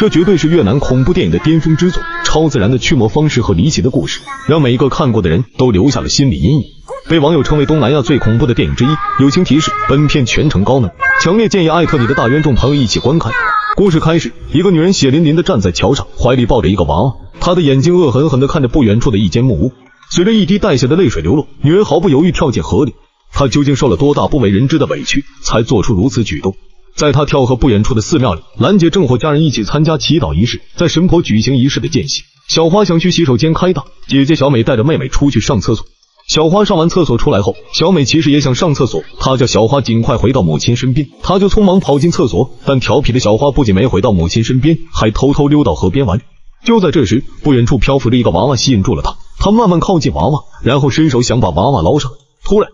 这绝对是越南恐怖电影的巅峰之作，超自然的驱魔方式和离奇的故事，让每一个看过的人都留下了心理阴影，被网友称为东南亚最恐怖的电影之一。友情提示：本片全程高能，强烈建议艾特你的大冤种朋友一起观看。故事开始，一个女人血淋淋的站在桥上，怀里抱着一个娃娃，她的眼睛恶狠狠地看着不远处的一间木屋。随着一滴带血的泪水流落，女人毫不犹豫跳进河里。她究竟受了多大不为人知的委屈，才做出如此举动？在他跳河不远处的寺庙里，兰姐正和家人一起参加祈祷仪式。在神婆举行仪式的间隙，小花想去洗手间开大，姐姐小美带着妹妹出去上厕所。小花上完厕所出来后，小美其实也想上厕所，她叫小花尽快回到母亲身边，她就匆忙跑进厕所。但调皮的小花不仅没回到母亲身边，还偷偷溜到河边玩。就在这时，不远处漂浮着一个娃娃，吸引住了她。她慢慢靠近娃娃，然后伸手想把娃娃捞上。突然，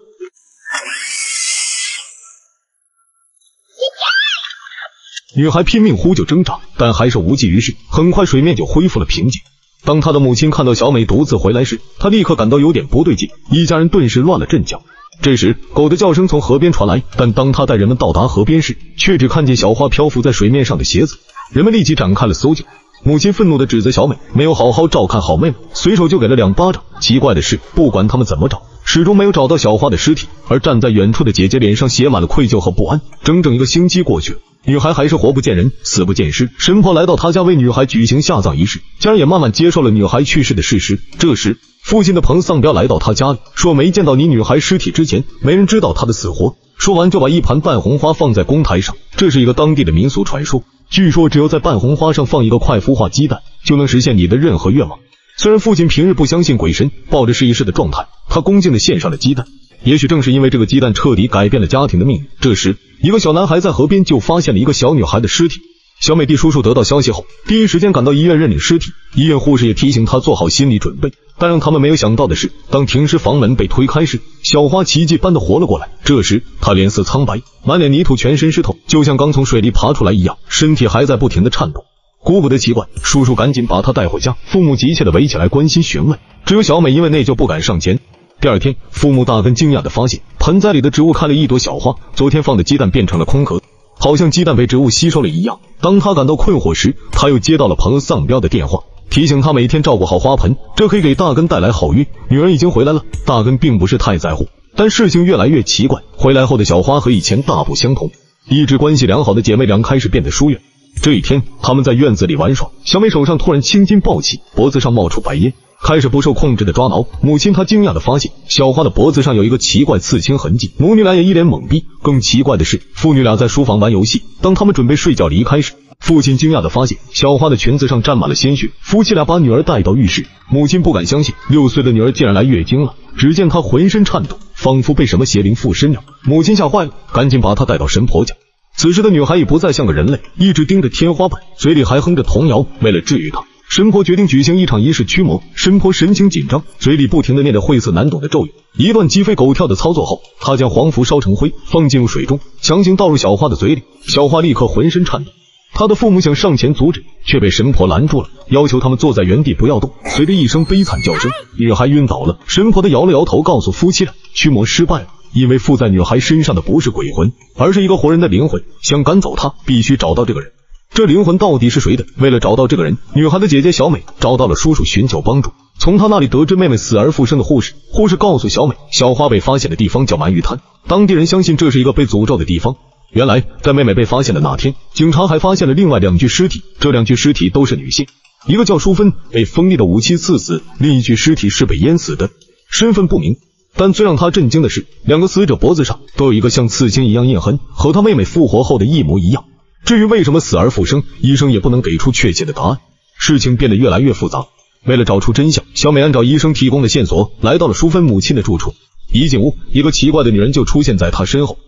女孩拼命呼救挣扎，但还是无济于事。很快，水面就恢复了平静。当她的母亲看到小美独自回来时，她立刻感到有点不对劲，一家人顿时乱了阵脚。这时，狗的叫声从河边传来，但当他带人们到达河边时，却只看见小花漂浮在水面上的鞋子。人们立即展开了搜救。母亲愤怒地指责小美没有好好照看好妹妹，随手就给了两巴掌。奇怪的是，不管他们怎么找，始终没有找到小花的尸体。而站在远处的姐姐脸上写满了愧疚和不安。整整一个星期过去了。女孩还是活不见人，死不见尸。神婆来到她家为女孩举行下葬仪式，家人也慢慢接受了女孩去世的事实。这时，父亲的彭丧彪来到他家里，说没见到你女孩尸体之前，没人知道她的死活。说完就把一盘半红花放在公台上，这是一个当地的民俗传说。据说只有在半红花上放一个快孵化鸡蛋，就能实现你的任何愿望。虽然父亲平日不相信鬼神，抱着试一试的状态，他恭敬的献上了鸡蛋。也许正是因为这个鸡蛋彻底改变了家庭的命运。这时，一个小男孩在河边就发现了一个小女孩的尸体。小美弟叔叔得到消息后，第一时间赶到医院认领尸体。医院护士也提醒他做好心理准备。但让他们没有想到的是，当停尸房门被推开时，小花奇迹般的活了过来。这时，她脸色苍白，满脸泥土，全身湿透，就像刚从水里爬出来一样，身体还在不停的颤抖。姑姑的奇怪，叔叔赶紧把她带回家。父母急切的围起来关心询问，只有小美因为内疚不敢上前。第二天，父母大根惊讶的发现，盆栽里的植物开了一朵小花，昨天放的鸡蛋变成了空壳，好像鸡蛋被植物吸收了一样。当他感到困惑时，他又接到了朋友丧彪的电话，提醒他每天照顾好花盆，这可以给大根带来好运。女儿已经回来了，大根并不是太在乎，但事情越来越奇怪，回来后的小花和以前大不相同，一直关系良好的姐妹俩开始变得疏远。这一天，他们在院子里玩耍，小美手上突然青筋暴起，脖子上冒出白烟。开始不受控制的抓挠，母亲她惊讶的发现小花的脖子上有一个奇怪刺青痕迹，母女俩也一脸懵逼。更奇怪的是，父女俩在书房玩游戏，当他们准备睡觉离开时，父亲惊讶的发现小花的裙子上沾满了鲜血。夫妻俩把女儿带到浴室，母亲不敢相信六岁的女儿竟然来月经了，只见她浑身颤抖，仿佛被什么邪灵附身了。母亲吓坏了，赶紧把她带到神婆家。此时的女孩已不再像个人类，一直盯着天花板，嘴里还哼着童谣。为了治愈她。神婆决定举行一场仪式驱魔。神婆神情紧张，嘴里不停的念着晦涩难懂的咒语。一段鸡飞狗跳的操作后，她将黄符烧成灰，放进入水中，强行倒入小花的嘴里。小花立刻浑身颤抖。她的父母想上前阻止，却被神婆拦住了，要求他们坐在原地不要动。随着一声悲惨叫声，女孩晕倒了。神婆的摇了摇头，告诉夫妻俩驱魔失败了，因为附在女孩身上的不是鬼魂，而是一个活人的灵魂。想赶走她，必须找到这个人。这灵魂到底是谁的？为了找到这个人，女孩的姐姐小美找到了叔叔寻求帮助。从他那里得知妹妹死而复生的护士，护士告诉小美，小花被发现的地方叫鳗鱼滩，当地人相信这是一个被诅咒的地方。原来，在妹妹被发现的那天，警察还发现了另外两具尸体，这两具尸体都是女性，一个叫淑芬，被锋利的武器刺死；另一具尸体是被淹死的，身份不明。但最让他震惊的是，两个死者脖子上都有一个像刺青一样印痕，和他妹妹复活后的一模一样。至于为什么死而复生，医生也不能给出确切的答案。事情变得越来越复杂。为了找出真相，小美按照医生提供的线索，来到了淑芬母亲的住处。一进屋，一个奇怪的女人就出现在她身后。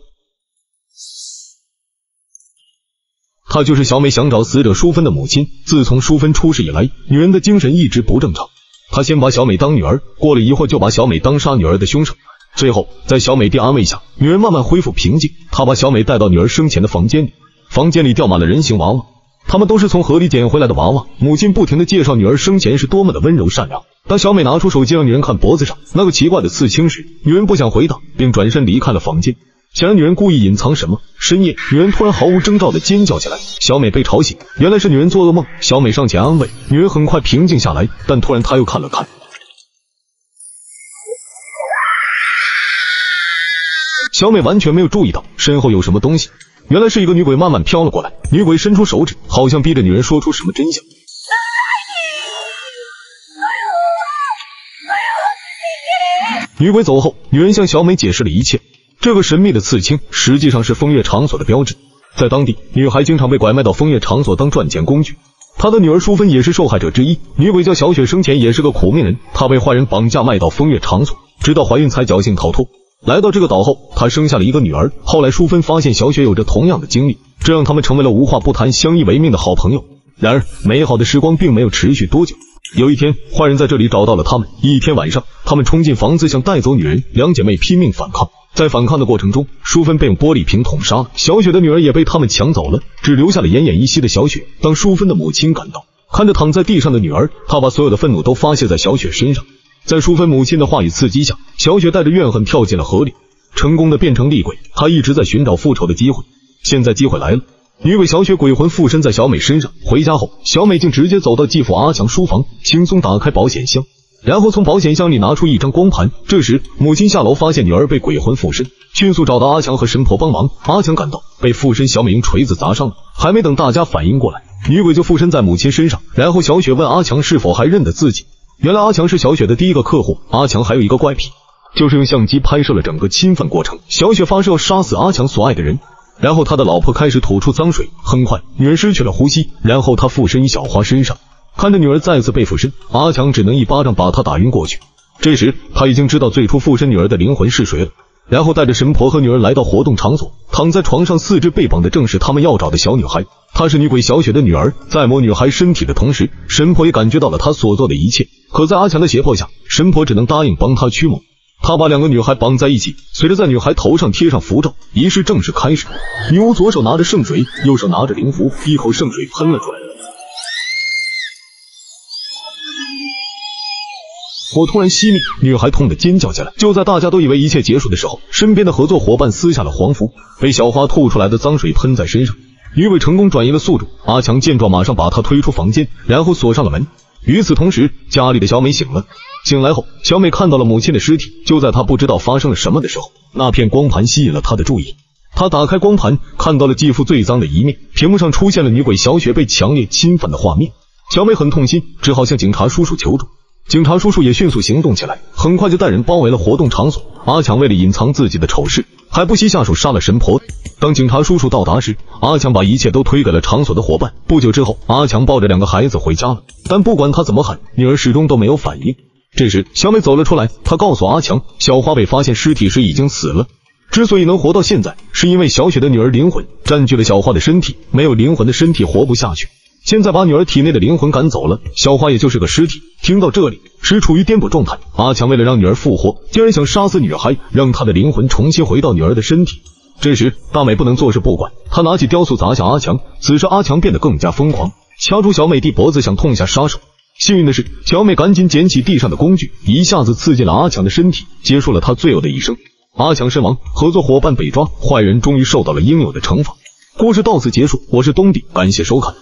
她就是小美想找死者淑芬的母亲。自从淑芬出事以来，女人的精神一直不正常。他先把小美当女儿，过了一会就把小美当杀女儿的凶手。最后，在小美弟安慰下，女人慢慢恢复平静。她把小美带到女儿生前的房间里。房间里吊满了人形娃娃，他们都是从河里捡回来的娃娃。母亲不停的介绍女儿生前是多么的温柔善良。当小美拿出手机让女人看脖子上那个奇怪的刺青时，女人不想回答，并转身离开了房间。显然女人故意隐藏什么。深夜，女人突然毫无征兆的尖叫起来，小美被吵醒，原来是女人做噩梦。小美上前安慰，女人很快平静下来，但突然她又看了看，小美完全没有注意到身后有什么东西，原来是一个女鬼慢慢飘了过来，女鬼伸出手指，好像逼着女人说出什么真相。女鬼走后，女人向小美解释了一切。这个神秘的刺青实际上是风月场所的标志，在当地，女孩经常被拐卖到风月场所当赚钱工具。她的女儿淑芬也是受害者之一。女鬼叫小雪，生前也是个苦命人，她被坏人绑架卖到风月场所，直到怀孕才侥幸逃脱。来到这个岛后，她生下了一个女儿。后来，淑芬发现小雪有着同样的经历，这让他们成为了无话不谈、相依为命的好朋友。然而，美好的时光并没有持续多久。有一天，坏人在这里找到了他们。一天晚上，他们冲进房子，想带走女人。两姐妹拼命反抗。在反抗的过程中，淑芬被用玻璃瓶捅杀了，小雪的女儿也被他们抢走了，只留下了奄奄一息的小雪。当淑芬的母亲赶到，看着躺在地上的女儿，她把所有的愤怒都发泄在小雪身上。在淑芬母亲的话语刺激下，小雪带着怨恨跳进了河里，成功的变成厉鬼。她一直在寻找复仇的机会，现在机会来了。女鬼小雪鬼魂附身在小美身上，回家后，小美竟直接走到继父阿强书房，轻松打开保险箱。然后从保险箱里拿出一张光盘。这时，母亲下楼发现女儿被鬼魂附身，迅速找到阿强和神婆帮忙。阿强赶到，被附身小美用锤子砸伤了。还没等大家反应过来，女鬼就附身在母亲身上。然后小雪问阿强是否还认得自己。原来阿强是小雪的第一个客户。阿强还有一个怪癖，就是用相机拍摄了整个侵犯过程。小雪发誓要杀死阿强所爱的人。然后他的老婆开始吐出脏水。很快，女人失去了呼吸。然后他附身于小花身上。看着女儿再次被附身，阿强只能一巴掌把她打晕过去。这时他已经知道最初附身女儿的灵魂是谁了。然后带着神婆和女儿来到活动场所，躺在床上四肢被绑的正是他们要找的小女孩。她是女鬼小雪的女儿。在摸女孩身体的同时，神婆也感觉到了她所做的一切。可在阿强的胁迫下，神婆只能答应帮他驱魔。他把两个女孩绑在一起，随着在女孩头上贴上符咒，仪式正式开始。女巫左手拿着圣水，右手拿着灵符，一口圣水喷了出来。火突然熄灭，女孩痛得尖叫起来。就在大家都以为一切结束的时候，身边的合作伙伴撕下了黄符，被小花吐出来的脏水喷在身上。女鬼成功转移了宿主。阿强见状，马上把她推出房间，然后锁上了门。与此同时，家里的小美醒了。醒来后，小美看到了母亲的尸体。就在她不知道发生了什么的时候，那片光盘吸引了她的注意。她打开光盘，看到了继父最脏的一面。屏幕上出现了女鬼小雪被强烈侵犯的画面。小美很痛心，只好向警察叔叔求助。警察叔叔也迅速行动起来，很快就带人包围了活动场所。阿强为了隐藏自己的丑事，还不惜下手杀了神婆。当警察叔叔到达时，阿强把一切都推给了场所的伙伴。不久之后，阿强抱着两个孩子回家了，但不管他怎么喊，女儿始终都没有反应。这时，小美走了出来，她告诉阿强，小花被发现尸体时已经死了。之所以能活到现在，是因为小雪的女儿灵魂占据了小花的身体，没有灵魂的身体活不下去。现在把女儿体内的灵魂赶走了，小花也就是个尸体。听到这里，是处于颠簸状态。阿强为了让女儿复活，竟然想杀死女孩，让她的灵魂重新回到女儿的身体。这时，大美不能坐视不管，她拿起雕塑砸向阿强。此时，阿强变得更加疯狂，掐住小美的脖子，想痛下杀手。幸运的是，小美赶紧捡起地上的工具，一下子刺进了阿强的身体，结束了他罪恶的一生。阿强身亡，合作伙伴被抓，坏人终于受到了应有的惩罚。故事到此结束，我是东帝，感谢收看。